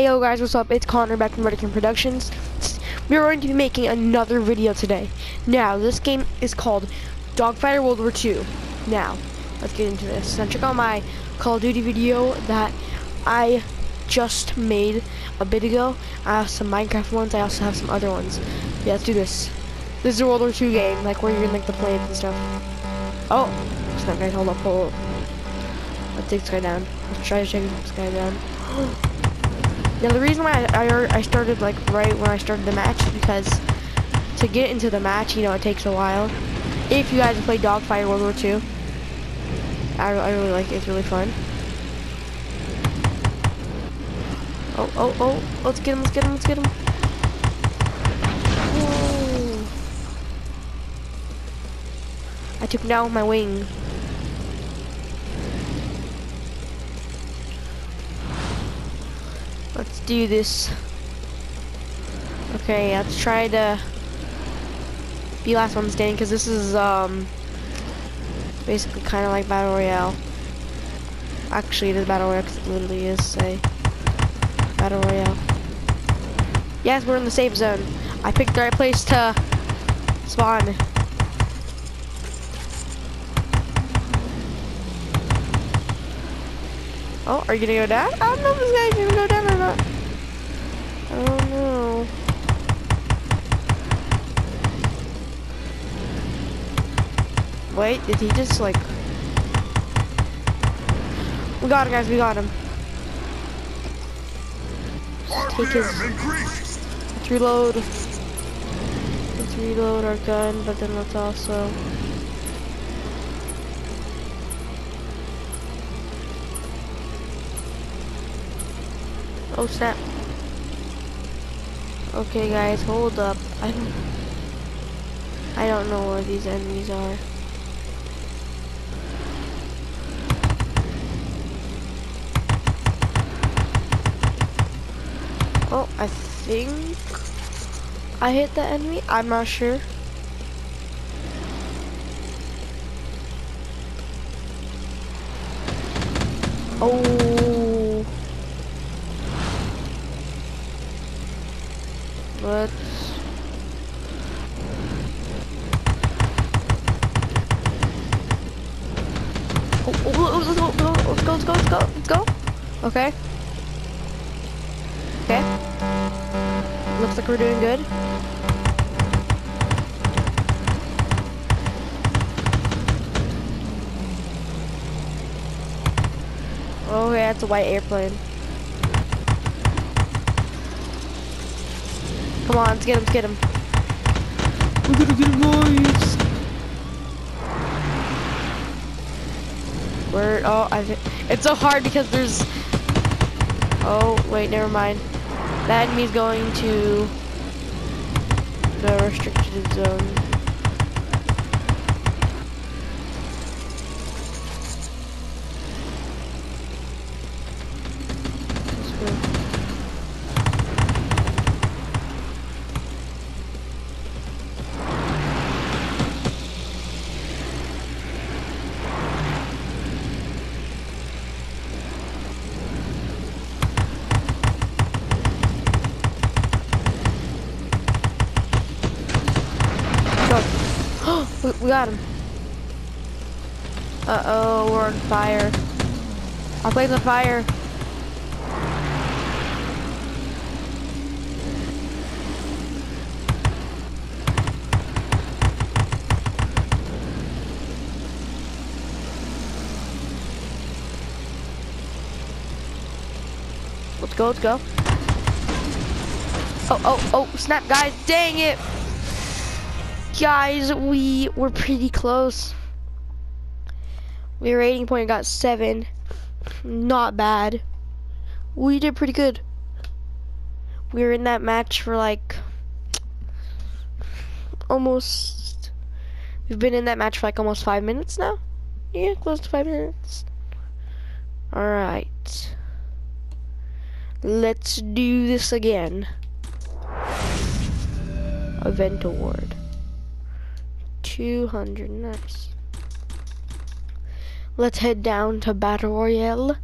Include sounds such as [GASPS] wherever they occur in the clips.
Ayo guys, what's up? It's Connor back from Bruddie Kim Productions. We're going to be making another video today. Now, this game is called Dogfighter World War II. Now, let's get into this. Now check out my Call of Duty video that I just made a bit ago. I have some Minecraft ones, I also have some other ones. Yeah, let's do this. This is a World War II game, like where you're in like the planes and stuff. Oh, snap guys, hold up, hold up. Let's take this guy down. Let's try to take this guy down. [GASPS] Now the reason why I, I, er, I started like right when I started the match is because to get into the match, you know, it takes a while. If you guys have played Dogfighter World War II, I, I really like it. It's really fun. Oh, oh, oh! Let's get him! Let's get him! Let's get him! Whoa. I took him down with my wing. Let's do this. Okay, let's try to be last one standing because this is um basically kind of like battle royale. Actually, it is battle royale because it literally is say battle royale. Yes, we're in the safe zone. I picked the right place to spawn. Oh, are you gonna go down? I don't know if this guy's gonna go down or not. I don't know. Wait, did he just like... We got him, guys, we got him. Take his... Let's reload. Let's reload our gun, but then let's also... Oh snap. Okay guys, hold up. I don't I don't know where these enemies are. Oh, I think I hit the enemy. I'm not sure. Oh. Go, let's go, let's go, let's go, let's go, let's go. Okay. Okay. Looks like we're doing good. Oh yeah, it's a white airplane. Come on, let's get him, let's get him. We're gonna get him, boys. Where, oh, I it's so hard because there's, oh, wait, never mind. That enemy's going to the restricted zone. Let's go. Go. we, we got him. Uh oh, we're on fire. Our plane's on fire. Let's go, let's go. Oh, oh, oh, snap, guys. Dang it. Guys, we were pretty close. We rating point got seven. Not bad. We did pretty good. We were in that match for like almost. We've been in that match for like almost five minutes now. Yeah, close to five minutes. All right. Let's do this again. Event award. 200 nice. Let's head down to Battle Royale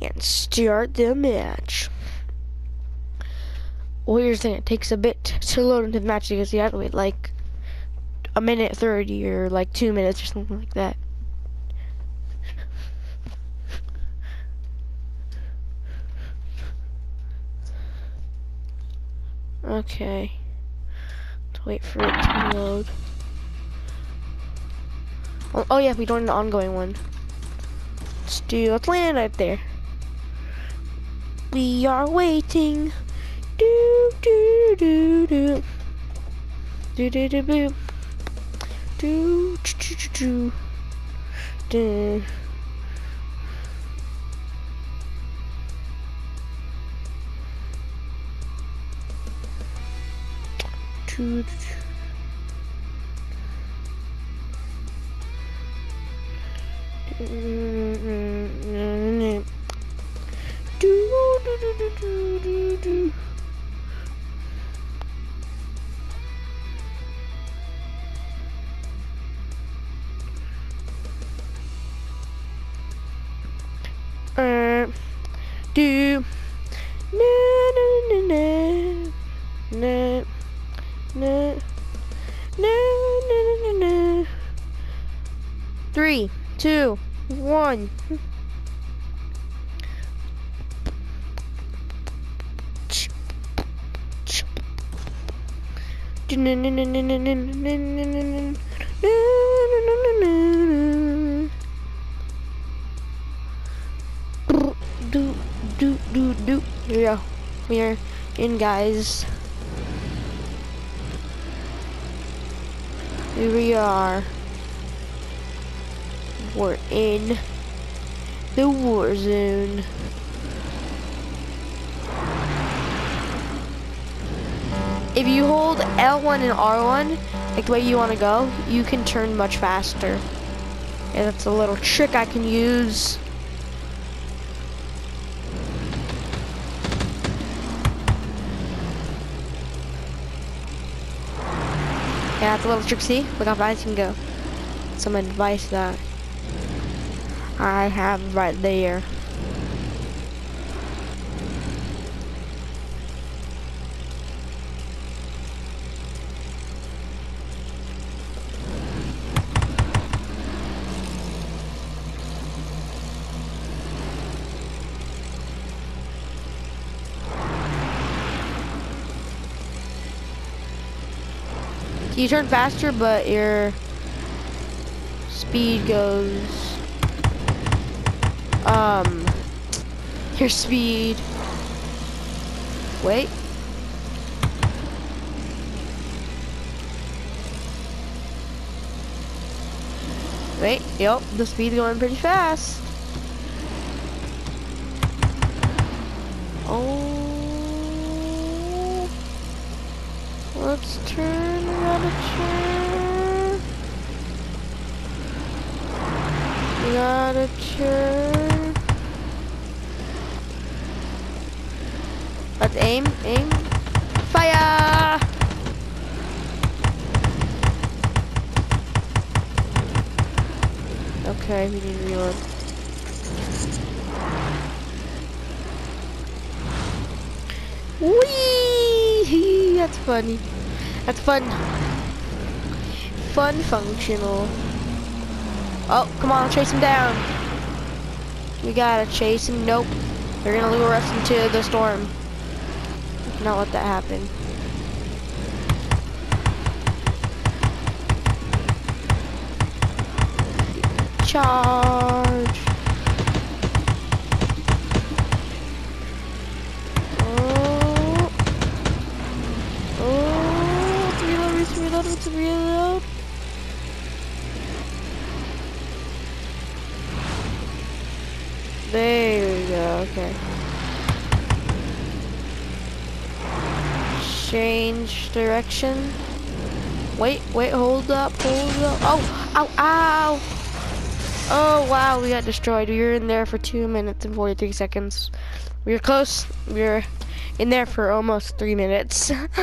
and start the match. Well, the thing. It takes a bit to load into the match because you have to wait like a minute 30 or like two minutes or something like that. Okay. Let's wait for it to load. Oh, oh yeah, we don't an ongoing one. Let's do, let's land right there. We are waiting. Do, do, do, do. Do, do, do, do. Do, do, do, do, do. Do, do, do. Do, na na na na na na na na na na Three, two, one. Do do do do. Here we go. We are in, guys. Here we are. We're in the war zone. If you hold L1 and R1, like the way you want to go, you can turn much faster. And that's a little trick I can use. Yeah, that's a little trick, see? Look how fast you can go. Some advice that I have right there. You turn faster, but your speed goes. Um, your speed. Wait. Wait, yep, the speed's going pretty fast. Oh. Let's turn, we gotta turn. Gotta turn. Let's aim, aim. Fire! Okay, we need to reload. Whee! That's funny. That's fun. Fun functional. Oh, come on, chase him down. We gotta chase him. Nope. They're gonna lure us into the storm. Not let that happen. Charge. Oh. Oh, reload, reload, reload. There we go, okay. Change direction. Wait, wait, hold up, hold up. Oh, ow, ow. Oh, wow, we got destroyed. We were in there for two minutes and 43 seconds. We were close. We were in there for almost three minutes. [LAUGHS]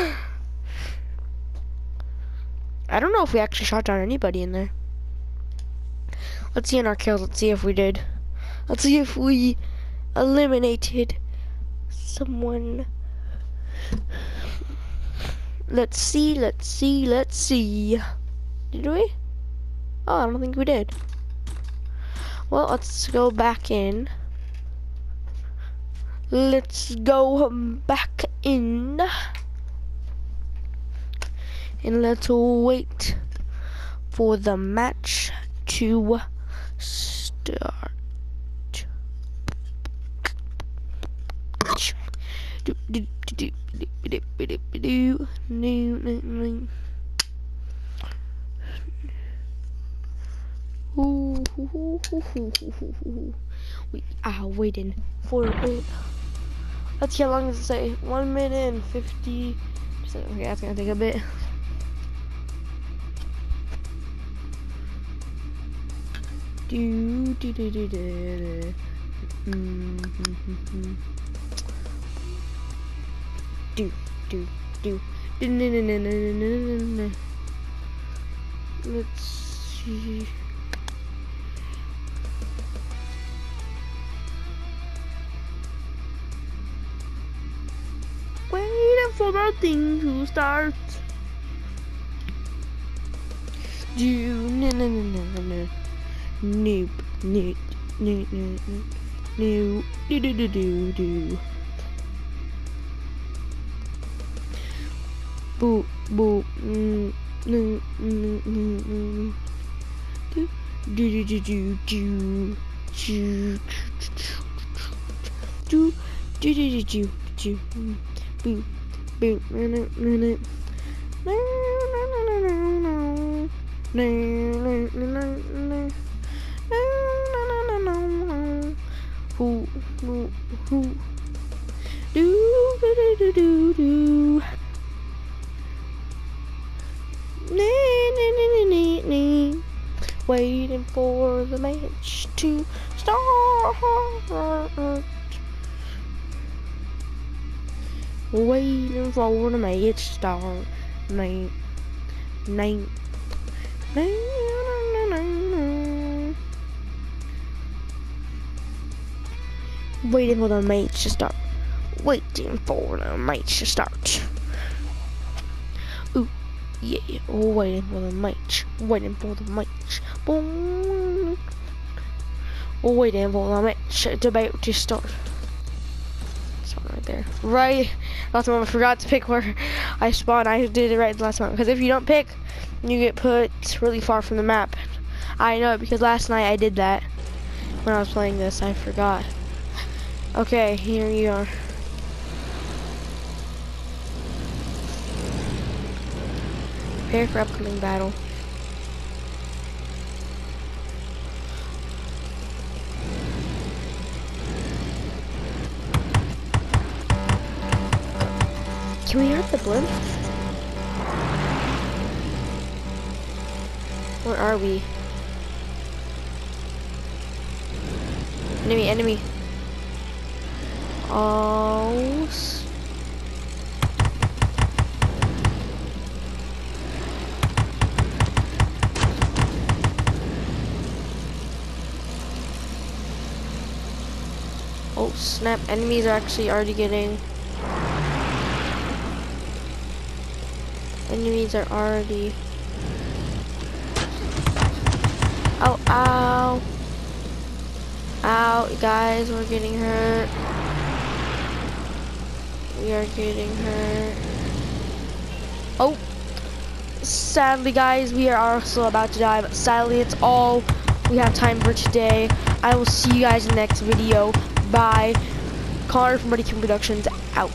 I don't know if we actually shot down anybody in there. Let's see in our kills. Let's see if we did. Let's see if we eliminated someone. Let's see, let's see, let's see. Did we? Oh, I don't think we did. Well, let's go back in. Let's go back in. And let's wait for the match to start. We are waiting for it. Let's see how long does it say. One minute and fifty. Okay, that's gonna take a bit. Do do do do do. do. Mm -hmm do, do, do. Let's see. Waiting for the thing to start. Do no no no no no no nope nope nope nope nope nope do do do do do. Boop boop. Mm, no no no no. Do do do do do do. Do do do do do do. Boop boop. No no no no. No no no no no no. No no no no no. No no no no no no. Who who who. Do do do do do Waiting for the match to start. Waiting for the match to start. Nine, nine, nine. Waiting for the match to start. Waiting for the match to start. Ooh, yeah, waiting for the match. Waiting for the match. Boom. Waiting for the match. It's about to start. This right there. Right. Last one I forgot to pick where I spawned. I did it right last one. Because if you don't pick, you get put really far from the map. I know because last night I did that. When I was playing this, I forgot. Okay, here you are. Prepare for upcoming battle. Can we hurt the blimp? Where are we? Enemy, enemy. Oh. Oh snap, enemies are actually already getting... Enemies are already... Oh, ow! Ow, guys, we're getting hurt. We are getting hurt. Oh! Sadly, guys, we are also about to die, but sadly, it's all we have time for today. I will see you guys in the next video. Bye. Connor from Bruddie Kim Productions out.